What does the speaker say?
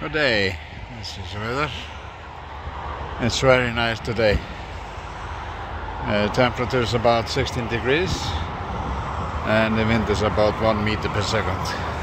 Good day. This is weather. It's very nice today. Uh, temperature is about 16 degrees and the wind is about 1 meter per second.